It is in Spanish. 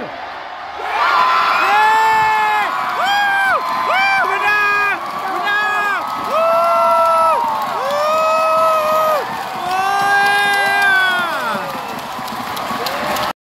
ganar.